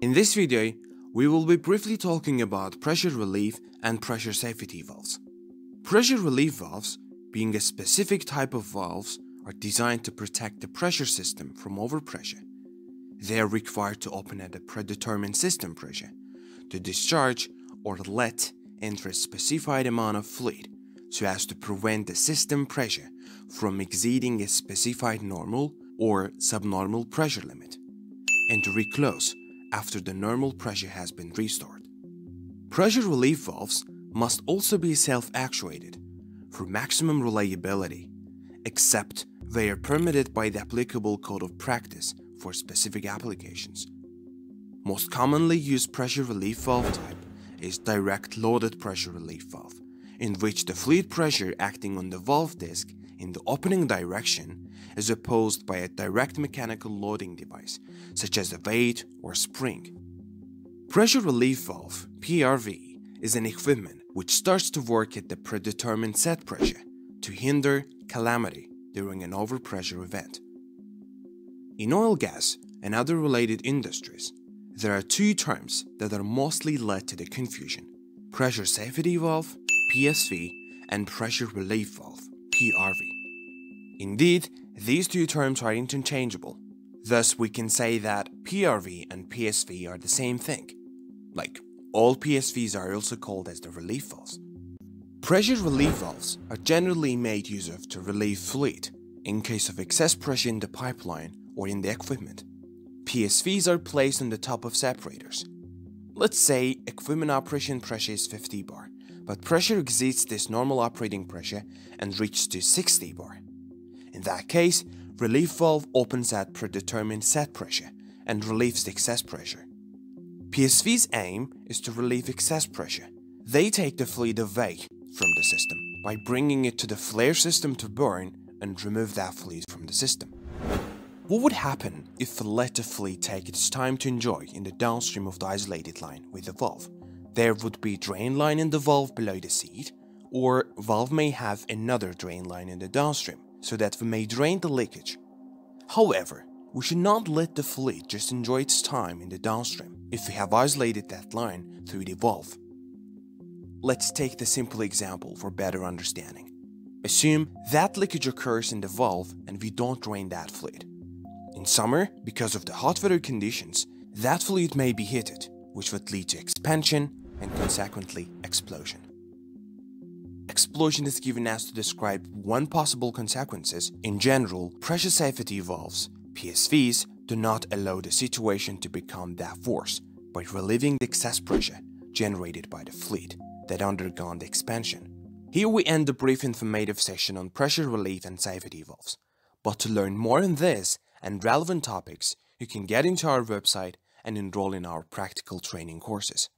In this video, we will be briefly talking about pressure relief and pressure safety valves. Pressure relief valves, being a specific type of valves, are designed to protect the pressure system from overpressure. They are required to open at a predetermined system pressure, to discharge or let enter a specified amount of fluid so as to prevent the system pressure from exceeding a specified normal or subnormal pressure limit, and to reclose after the normal pressure has been restored. Pressure relief valves must also be self-actuated for maximum reliability, except they are permitted by the applicable code of practice for specific applications. Most commonly used pressure relief valve type is direct loaded pressure relief valve, in which the fluid pressure acting on the valve disc in the opening direction is opposed by a direct mechanical loading device, such as a weight or spring. Pressure relief valve, PRV, is an equipment which starts to work at the predetermined set pressure to hinder calamity during an overpressure event. In oil gas and other related industries, there are two terms that are mostly led to the confusion pressure safety valve, PSV, and pressure relief valve, PRV. Indeed, these two terms are interchangeable. Thus, we can say that PRV and PSV are the same thing. Like, all PSVs are also called as the relief valves. Pressure relief valves are generally made use of to relieve fluid in case of excess pressure in the pipeline or in the equipment. PSVs are placed on the top of separators. Let's say equipment operation pressure is 50 bar, but pressure exceeds this normal operating pressure and reaches to 60 bar. In that case, relief valve opens at predetermined set pressure and relieves the excess pressure. PSV's aim is to relieve excess pressure. They take the fluid away from the system by bringing it to the flare system to burn and remove that fluid from the system. What would happen if we let the fluid take its time to enjoy in the downstream of the isolated line with the valve? There would be drain line in the valve below the seat, or valve may have another drain line in the downstream so that we may drain the leakage. However, we should not let the fluid just enjoy its time in the downstream if we have isolated that line through the valve. Let's take the simple example for better understanding. Assume that leakage occurs in the valve and we don't drain that fluid. In summer, because of the hot weather conditions, that fluid may be heated, which would lead to expansion and consequently explosion. Explosion is given as to describe one possible consequences. In general, pressure safety valves, PSVs, do not allow the situation to become that force by relieving the excess pressure generated by the fleet that undergone the expansion. Here we end the brief informative session on pressure relief and safety valves. But to learn more on this and relevant topics, you can get into our website and enroll in our practical training courses.